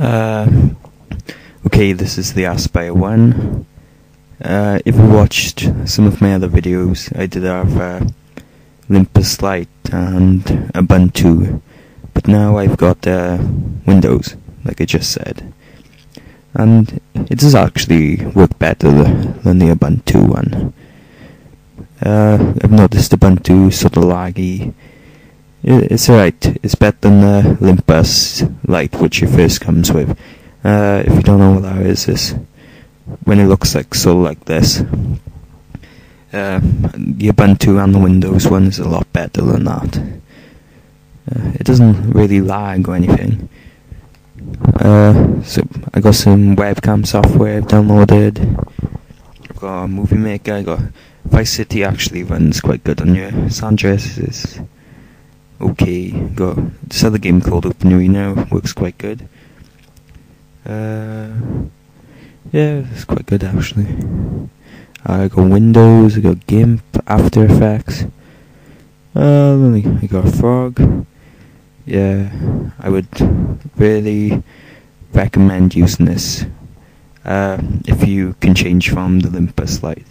Uh, okay, this is the Aspire one. Uh, if you watched some of my other videos, I did have uh, Linpus Lite and Ubuntu, but now I've got uh, Windows, like I just said. And it does actually work better than the Ubuntu one. Uh, I've noticed Ubuntu sort of laggy. It's alright. It's better than the Linpus Lite which it first comes with. Uh, if you don't know what that is, it's when it looks like so like this. Uh, the Ubuntu and the Windows one is a lot better than that. Uh, it doesn't really lag or anything. Uh, so I got some webcam software I've downloaded. I've got a movie maker. I got Vice City actually runs quite good on your is okay. Got this other game called Open Arena works quite good. Uh, yeah, it's quite good actually. I got Windows, I got GIMP, After Effects. Uh, I got Frog. Yeah, I would really recommend using this uh, if you can change from the Linpus Lite.